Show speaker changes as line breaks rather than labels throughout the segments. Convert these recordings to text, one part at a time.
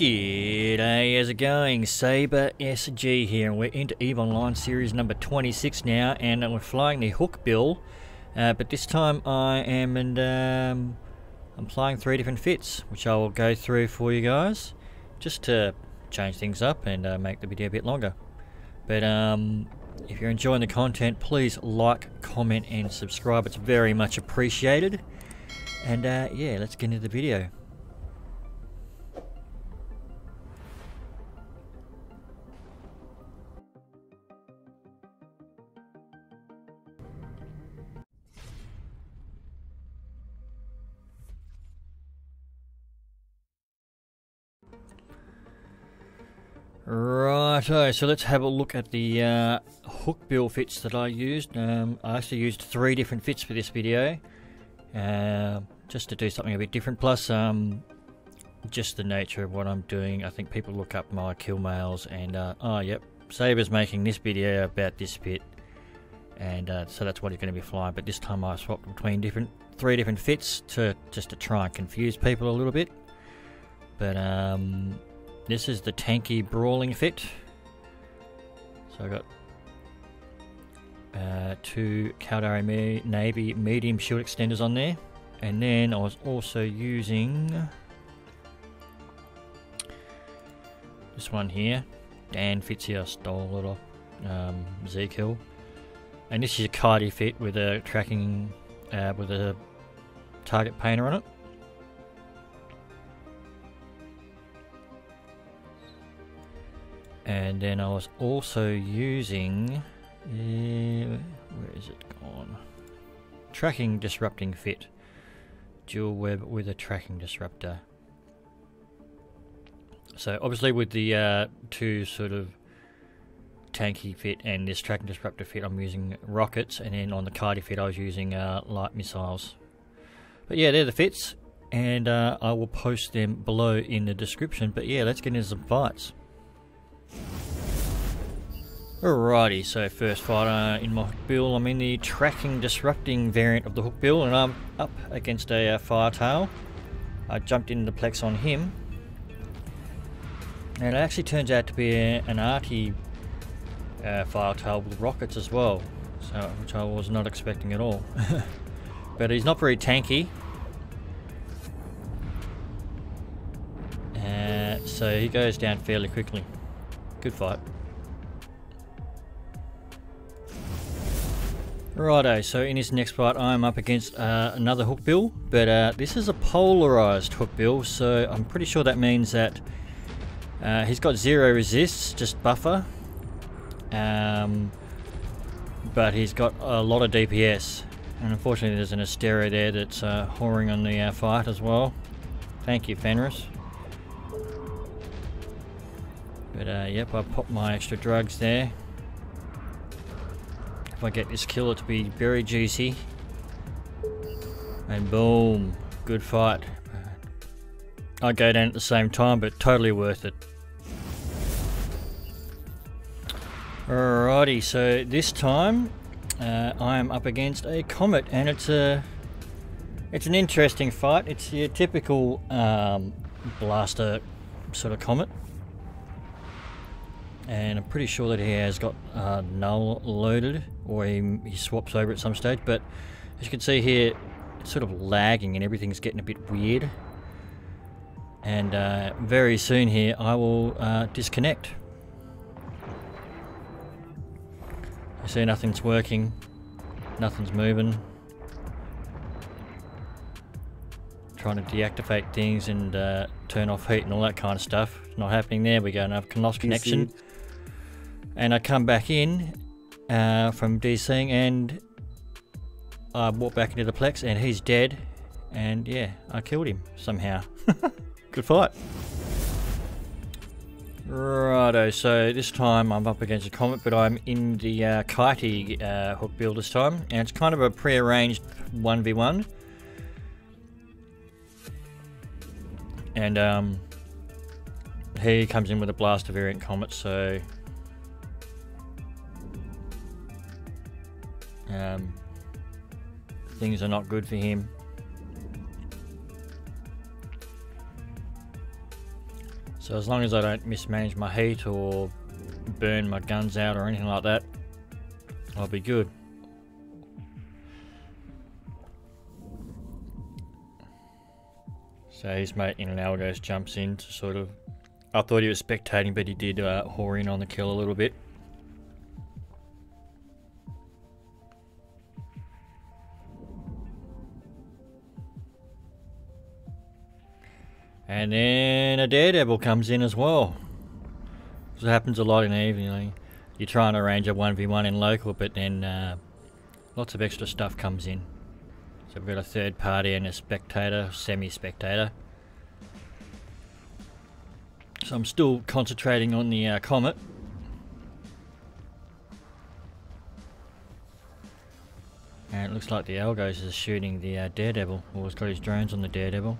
G'day, how's it going? Sabre SG here, and we're into EVE Online Series number 26 now, and we're flying the Hookbill, uh, but this time I am and um, I'm flying three different fits, which I will go through for you guys, just to change things up and uh, make the video a bit longer. But um, if you're enjoying the content, please like, comment, and subscribe. It's very much appreciated. And uh, yeah, let's get into the video. Righto, so let's have a look at the uh, Hookbill fits that I used. Um, I actually used three different fits for this video, uh, just to do something a bit different. Plus, um, just the nature of what I'm doing. I think people look up my kill mails and, uh, oh, yep, Sabre's making this video about this fit. And uh, so that's what he's going to be flying. But this time I swapped between different, three different fits to just to try and confuse people a little bit. But um, this is the tanky brawling fit. So I got uh, two Caldari Navy medium shield extenders on there. And then I was also using this one here. Dan fits here, I stole it off um, Z-Kill. And this is a Cardi fit with a tracking, uh, with a target painter on it. And then I was also using, uh, where is it gone? Tracking disrupting fit. Dual web with a tracking disruptor. So obviously with the uh, two sort of tanky fit and this tracking disruptor fit I'm using rockets and then on the Cardi fit I was using uh, light missiles. But yeah they're the fits and uh, I will post them below in the description but yeah let's get into some fights. Alrighty, so first fight in my hook bill, I'm in the tracking disrupting variant of the Hookbill and I'm up against a uh, firetail. I jumped into the plex on him. And it actually turns out to be a, an arty uh, firetail with rockets as well, so which I was not expecting at all. but he's not very tanky. Uh, so he goes down fairly quickly. Good fight. Righto, so in this next fight I'm up against uh, another Hookbill, but uh, this is a polarized Hookbill, so I'm pretty sure that means that uh, he's got zero resists, just buffer, um, but he's got a lot of DPS, and unfortunately there's an Astero there that's uh, whoring on the uh, fight as well. Thank you Fenris. But uh, yep, I popped my extra drugs there. If I get this kill, it to be very juicy. And boom, good fight. I go down at the same time, but totally worth it. Alrighty, so this time uh, I am up against a comet, and it's a it's an interesting fight. It's your typical um, blaster sort of comet and I'm pretty sure that he has got uh, null loaded or he, he swaps over at some stage but as you can see here it's sort of lagging and everything's getting a bit weird. And uh, very soon here I will uh, disconnect. I see nothing's working nothing's moving. Trying to deactivate things and uh, turn off heat and all that kind of stuff. Not happening there. We go now lost connection. And I come back in uh, from DCing and I walk back into the Plex and he's dead. And yeah I killed him somehow. Good fight. Righto so this time I'm up against a comet but I'm in the uh, kitey uh, Hookbill this time. And it's kind of a pre-arranged 1v1 and um, he comes in with a blaster variant comet so Um, things are not good for him. So as long as I don't mismanage my heat or burn my guns out or anything like that, I'll be good. So his mate in an Algos jumps in to sort of... I thought he was spectating, but he did uh, whore in on the kill a little bit. And then a Daredevil comes in as well. This happens a lot in the evening. You try and arrange a 1v1 in local, but then uh, lots of extra stuff comes in. So we've got a third party and a spectator, semi-spectator. So I'm still concentrating on the uh, Comet. And it looks like the Algos is shooting the uh, Daredevil, or has got his drones on the Daredevil.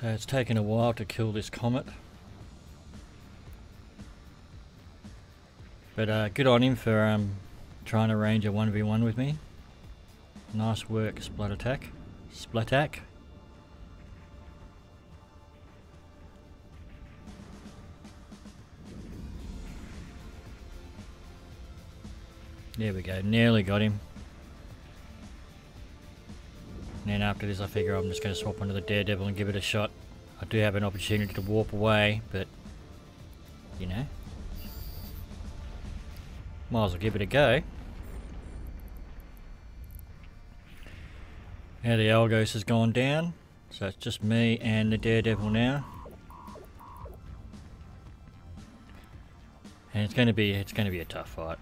So it's taken a while to kill this Comet. But uh, good on him for um, trying to arrange a 1v1 with me. Nice work, Splat Attack. Splat Attack. There we go, nearly got him. And then after this I figure I'm just going to swap onto the Daredevil and give it a shot. I do have an opportunity to warp away, but, you know, might as well give it a go. Now the Algos has gone down, so it's just me and the Daredevil now. And it's going to be it's going to be a tough fight.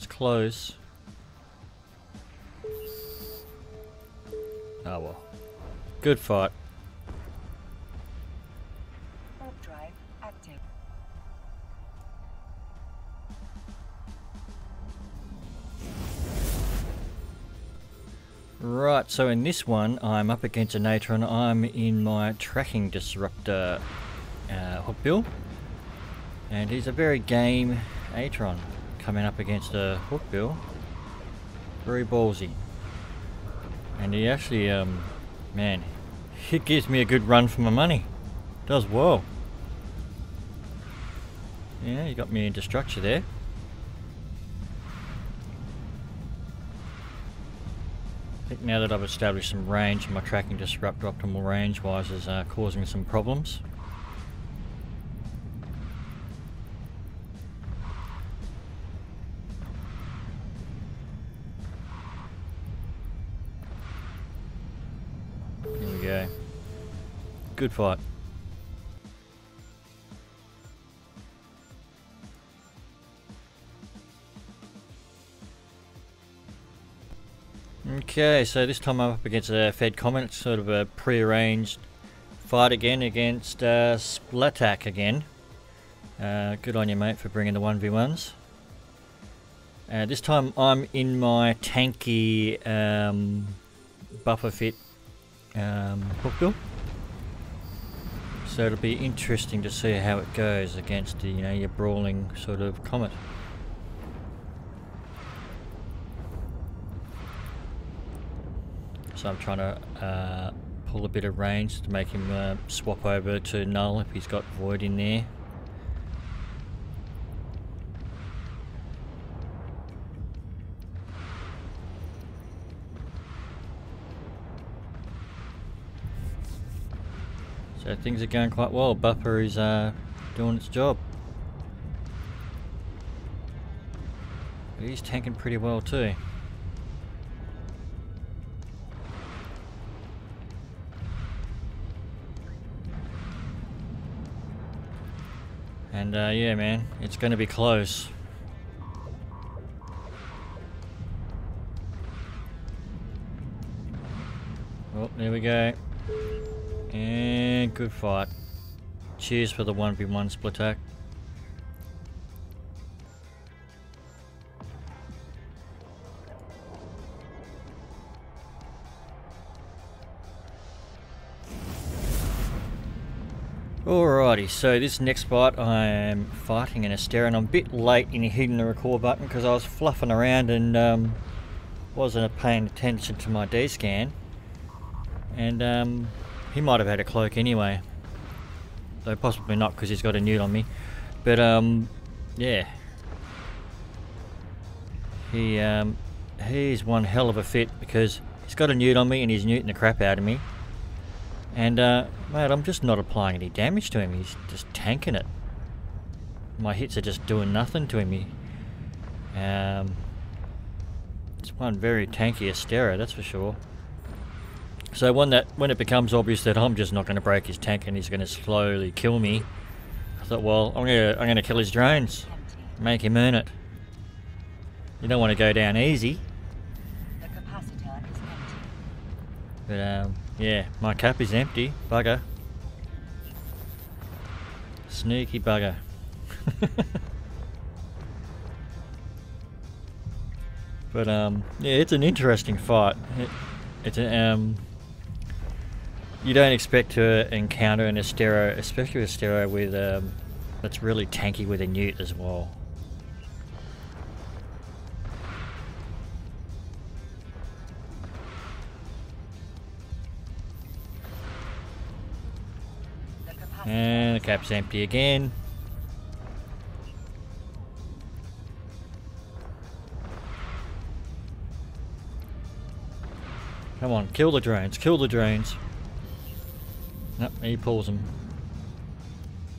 It's close. Oh well. Good fight.
drive active.
Right, so in this one, I'm up against a Natron. I'm in my tracking disruptor uh, Hookbill. And he's a very game Atron coming up against a Hookbill. Very ballsy. And he actually, um, man, he gives me a good run for my money. Does well. Yeah, he got me into structure there. I think now that I've established some range, my tracking disrupt optimal range wise is uh, causing some problems. Good fight. Okay, so this time I'm up against a Fed Comet, it's sort of a pre-arranged fight again against uh, Splatak again. Uh, good on you mate for bringing the 1v1s. Uh, this time I'm in my tanky um, buffer fit um, hook. So it'll be interesting to see how it goes against you know, your brawling sort of comet. So I'm trying to uh, pull a bit of range to make him uh, swap over to null if he's got void in there. So things are going quite well. Buffer is uh, doing its job. He's tanking pretty well too. And uh, yeah man, it's going to be close. Oh, there we go. And good fight. Cheers for the 1v1 split attack. Alrighty, so this next fight I am fighting an Astero and I'm a bit late in hitting the record button because I was fluffing around and um, wasn't paying attention to my D-scan. And um, he might have had a cloak anyway. Though possibly not because he's got a neut on me. But um, yeah. He um, he's one hell of a fit because he's got a neut on me and he's neuting the crap out of me. And, uh, mate, I'm just not applying any damage to him. He's just tanking it. My hits are just doing nothing to him. He, um, it's one very tanky Astero, that's for sure. So when that when it becomes obvious that I'm just not going to break his tank and he's going to slowly kill me, I thought, well, I'm going to I'm going to kill his drones, make him earn it. You don't want to go down easy. But um, yeah, my cap is empty. Bugger. Sneaky bugger. but um, yeah, it's an interesting fight. It, it's a, um, you don't expect to encounter an Astero, especially a Astero with um, that's really tanky with a Neut as well. And the cap's empty again. Come on, kill the drones, kill the drones. Nope, he pulls them.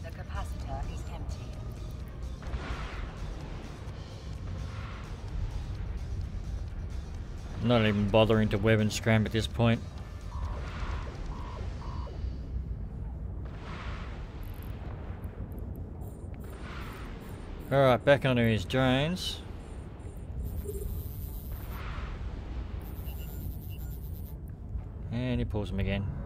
The capacitor is empty.
Not even bothering to web and scram at this point. Alright, back onto his drones. And he pulls them again.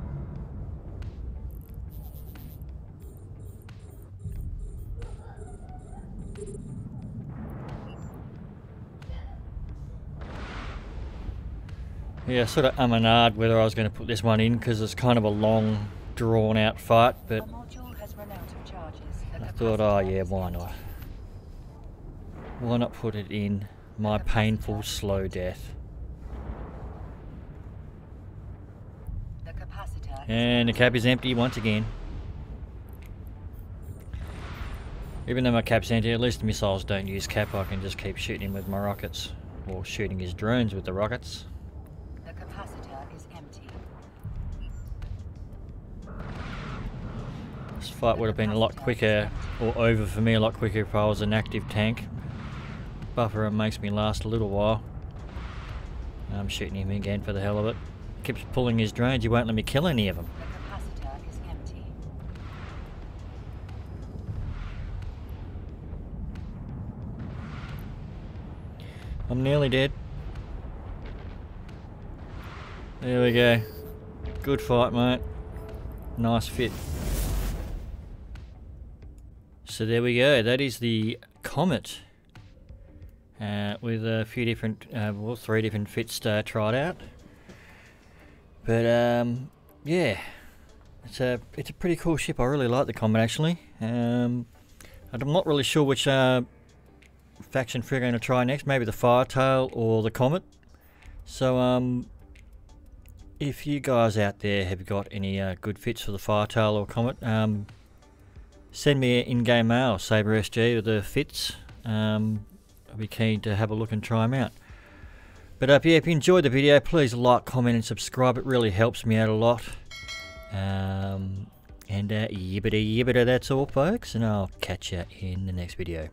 Yeah, sort of and whether I was going to put this one in because it's kind of a long, drawn out fight, but
module has run out of charges. The
I thought, oh yeah, why not? Why not put it in my painful, slow death?
The capacitor is
And the cap is empty once again. Even though my cap's empty, at least the missiles don't use cap, I can just keep shooting him with my rockets. Or shooting his drones with the rockets. Fight would have been a lot quicker, or over for me a lot quicker if I was an active tank. Buffer makes me last a little while. I'm shooting him again for the hell of it. Keeps pulling his drones, he won't let me kill any of them.
The capacitor is empty.
I'm nearly dead. There we go. Good fight, mate. Nice fit. So there we go. That is the Comet. Uh, with a few different, uh, well, three different fits uh, tried out. But um, yeah, it's a it's a pretty cool ship. I really like the Comet actually. Um, I'm not really sure which uh, faction we're going to try next. Maybe the Firetail or the Comet. So, um, if you guys out there have got any uh, good fits for the Firetail or Comet, um, send me in-game mail, Sabre SG, with the fits. Um, I'll be keen to have a look and try them out. But uh, yeah, if you enjoyed the video, please like, comment, and subscribe. It really helps me out a lot. Um, and uh, yibbity yibbity, that's all, folks. And I'll catch you in the next video.